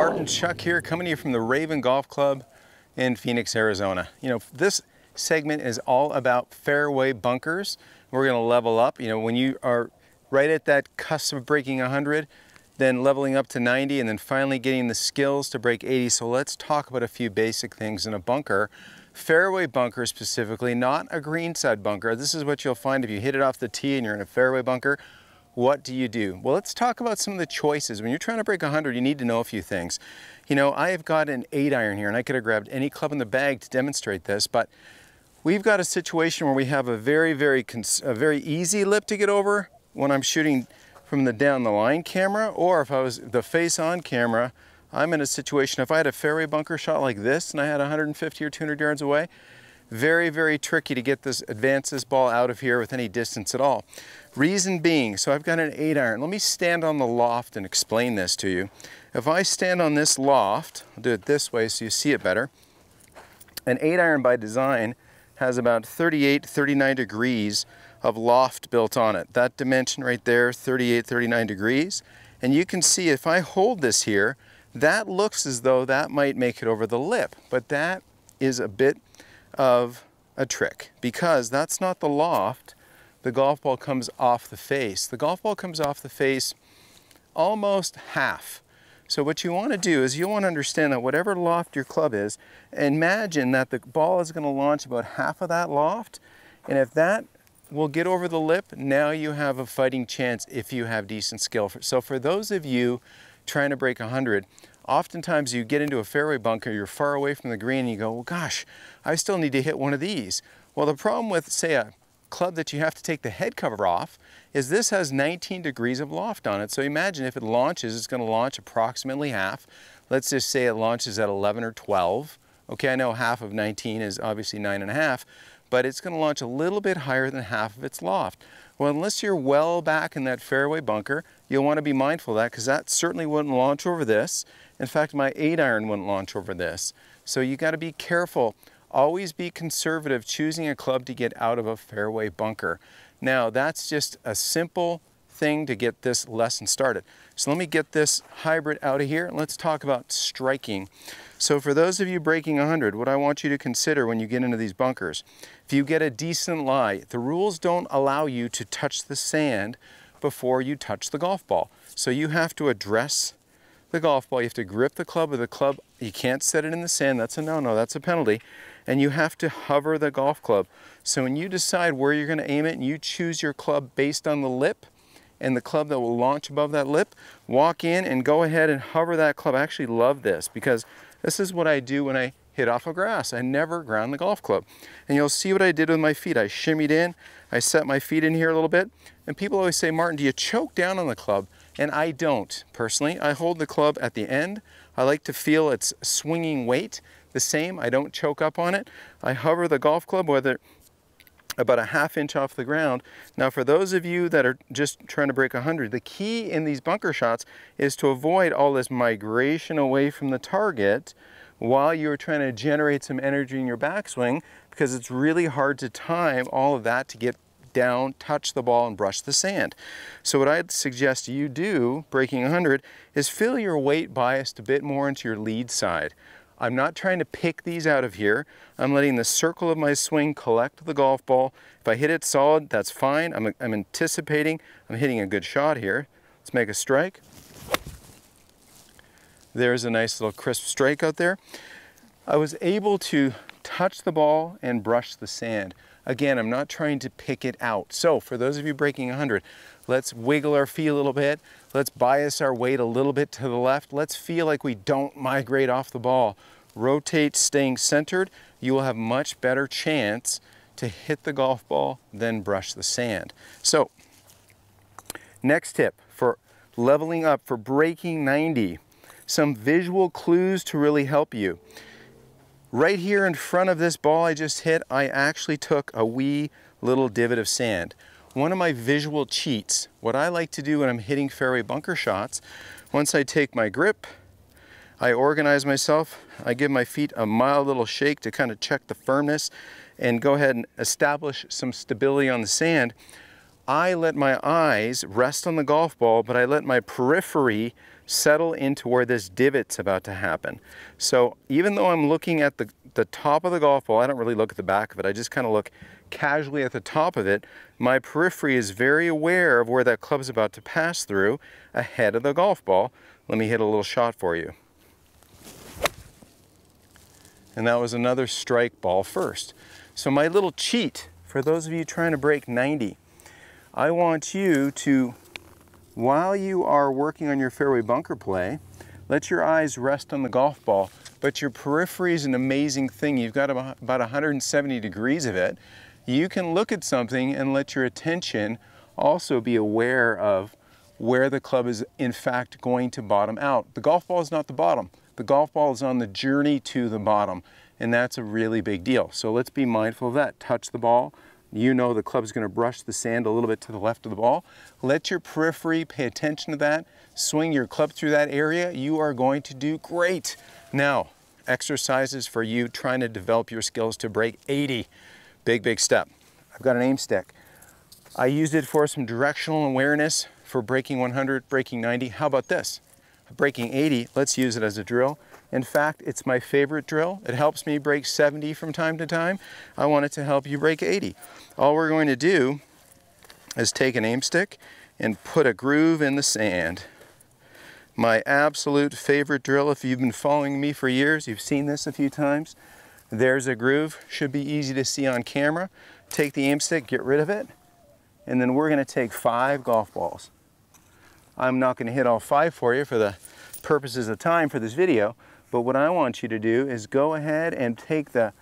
Martin Chuck here, coming to you from the Raven Golf Club in Phoenix, Arizona. You know, this segment is all about fairway bunkers. We're gonna level up. You know, when you are right at that cusp of breaking 100, then leveling up to 90, and then finally getting the skills to break 80. So let's talk about a few basic things in a bunker. Fairway bunker specifically, not a greenside bunker. This is what you'll find if you hit it off the tee and you're in a fairway bunker what do you do? Well, let's talk about some of the choices. When you're trying to break 100, you need to know a few things. You know, I have got an 8 iron here, and I could have grabbed any club in the bag to demonstrate this, but we've got a situation where we have a very, very, a very easy lip to get over when I'm shooting from the down the line camera, or if I was the face on camera, I'm in a situation, if I had a fairway bunker shot like this and I had 150 or 200 yards away, very, very tricky to get this, advance this ball out of here with any distance at all. Reason being, so I've got an eight iron. Let me stand on the loft and explain this to you. If I stand on this loft, I'll do it this way so you see it better. An eight iron by design has about 38, 39 degrees of loft built on it. That dimension right there, 38, 39 degrees. And you can see if I hold this here, that looks as though that might make it over the lip, but that is a bit of a trick because that's not the loft. The golf ball comes off the face. The golf ball comes off the face almost half. So what you want to do is you want to understand that whatever loft your club is, imagine that the ball is going to launch about half of that loft. And if that will get over the lip, now you have a fighting chance if you have decent skill. So for those of you trying to break 100, oftentimes you get into a fairway bunker, you're far away from the green, and you go, well, gosh, I still need to hit one of these. Well, the problem with, say, a club that you have to take the head cover off is this has 19 degrees of loft on it. So imagine if it launches, it's going to launch approximately half. Let's just say it launches at 11 or 12. Okay, I know half of 19 is obviously nine and a half, but it's going to launch a little bit higher than half of its loft. Well, unless you're well back in that fairway bunker, you'll want to be mindful of that because that certainly wouldn't launch over this. In fact, my 8 iron wouldn't launch over this. So you got to be careful. Always be conservative choosing a club to get out of a fairway bunker. Now, that's just a simple thing to get this lesson started. So let me get this hybrid out of here and let's talk about striking. So for those of you breaking 100, what I want you to consider when you get into these bunkers, if you get a decent lie, the rules don't allow you to touch the sand before you touch the golf ball. So you have to address the golf ball. You have to grip the club with the club. You can't set it in the sand. That's a no-no. That's a penalty. And you have to hover the golf club. So when you decide where you're going to aim it and you choose your club based on the lip and the club that will launch above that lip, walk in and go ahead and hover that club. I actually love this because this is what I do when I hit off of grass. I never ground the golf club. And you'll see what I did with my feet. I shimmied in, I set my feet in here a little bit. And people always say, Martin, do you choke down on the club? And I don't personally. I hold the club at the end. I like to feel its swinging weight the same. I don't choke up on it. I hover the golf club whether about a half inch off the ground. Now for those of you that are just trying to break 100, the key in these bunker shots is to avoid all this migration away from the target while you're trying to generate some energy in your backswing because it's really hard to time all of that to get down, touch the ball, and brush the sand. So what I'd suggest you do, breaking 100, is feel your weight biased a bit more into your lead side. I'm not trying to pick these out of here. I'm letting the circle of my swing collect the golf ball. If I hit it solid, that's fine. I'm, I'm anticipating I'm hitting a good shot here. Let's make a strike. There's a nice little crisp strike out there. I was able to touch the ball and brush the sand. Again, I'm not trying to pick it out. So for those of you breaking 100, let's wiggle our feet a little bit. Let's bias our weight a little bit to the left. Let's feel like we don't migrate off the ball. Rotate staying centered. You will have much better chance to hit the golf ball than brush the sand. So next tip for leveling up, for breaking 90, some visual clues to really help you. Right here in front of this ball I just hit, I actually took a wee little divot of sand. One of my visual cheats, what I like to do when I'm hitting fairway bunker shots, once I take my grip, I organize myself, I give my feet a mild little shake to kind of check the firmness and go ahead and establish some stability on the sand. I let my eyes rest on the golf ball, but I let my periphery settle into where this divot's about to happen. So even though I'm looking at the, the top of the golf ball, I don't really look at the back of it, I just kind of look casually at the top of it, my periphery is very aware of where that club's about to pass through ahead of the golf ball. Let me hit a little shot for you. And that was another strike ball first. So my little cheat, for those of you trying to break 90, I want you to, while you are working on your fairway bunker play, let your eyes rest on the golf ball, but your periphery is an amazing thing. You've got about 170 degrees of it. You can look at something and let your attention also be aware of where the club is in fact going to bottom out. The golf ball is not the bottom. The golf ball is on the journey to the bottom, and that's a really big deal. So let's be mindful of that. Touch the ball, you know the club's going to brush the sand a little bit to the left of the ball. Let your periphery pay attention to that. Swing your club through that area. You are going to do great. Now, exercises for you trying to develop your skills to break 80. Big, big step. I've got an aim stick. I used it for some directional awareness for breaking 100, breaking 90. How about this? Breaking 80, let's use it as a drill. In fact, it's my favorite drill. It helps me break 70 from time to time. I want it to help you break 80. All we're going to do is take an aim stick and put a groove in the sand. My absolute favorite drill, if you've been following me for years, you've seen this a few times. There's a groove, should be easy to see on camera. Take the aim stick, get rid of it, and then we're gonna take five golf balls. I'm not gonna hit all five for you for the purposes of time for this video, but what I want you to do is go ahead and take the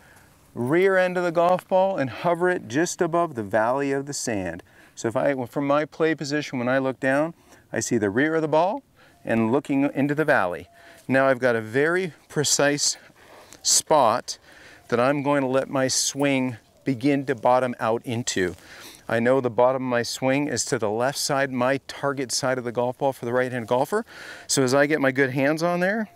rear end of the golf ball and hover it just above the valley of the sand. So if I, from my play position, when I look down, I see the rear of the ball and looking into the valley. Now I've got a very precise spot that I'm going to let my swing begin to bottom out into. I know the bottom of my swing is to the left side, my target side of the golf ball for the right-hand golfer. So as I get my good hands on there,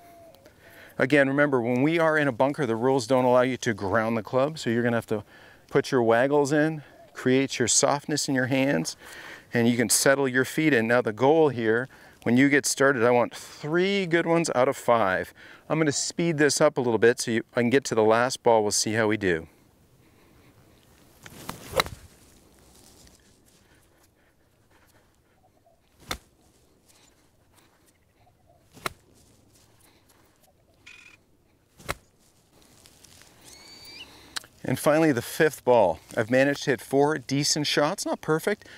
Again, remember, when we are in a bunker, the rules don't allow you to ground the club, so you're gonna have to put your waggles in, create your softness in your hands, and you can settle your feet in. Now the goal here, when you get started, I want three good ones out of five. I'm gonna speed this up a little bit so you, I can get to the last ball. We'll see how we do. And finally, the fifth ball. I've managed to hit four decent shots, not perfect,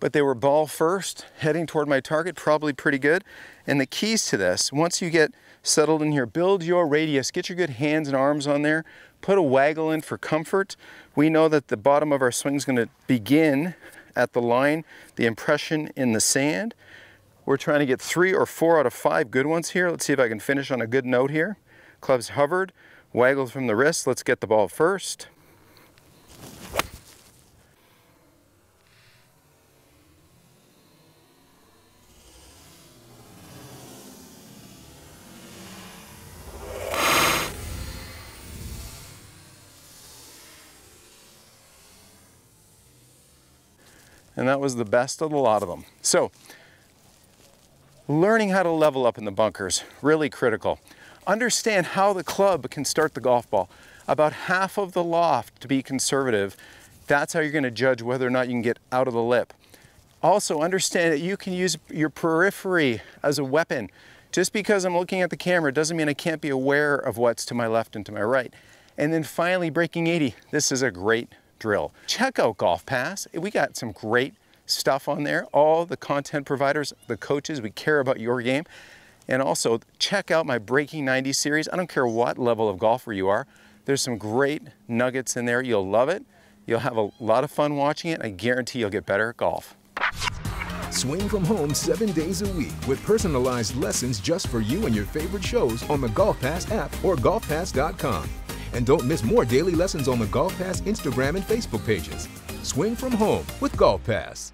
but they were ball first, heading toward my target, probably pretty good. And the keys to this, once you get settled in here, build your radius, get your good hands and arms on there, put a waggle in for comfort. We know that the bottom of our swing is gonna begin at the line, the impression in the sand. We're trying to get three or four out of five good ones here. Let's see if I can finish on a good note here. Club's hovered, Waggles from the wrist. Let's get the ball first. and that was the best of a lot of them. So, learning how to level up in the bunkers, really critical understand how the club can start the golf ball. About half of the loft to be conservative. That's how you're going to judge whether or not you can get out of the lip. Also understand that you can use your periphery as a weapon. Just because I'm looking at the camera doesn't mean I can't be aware of what's to my left and to my right. And then finally, breaking 80. This is a great drill. Check out Golf Pass. We got some great stuff on there. All the content providers, the coaches, we care about your game. And also check out my Breaking 90 series. I don't care what level of golfer you are. There's some great nuggets in there. You'll love it. You'll have a lot of fun watching it. I guarantee you'll get better at golf. Swing from home seven days a week with personalized lessons just for you and your favorite shows on the Golf Pass app or golfpass.com. And don't miss more daily lessons on the Golf Pass Instagram and Facebook pages. Swing from home with Golf Pass.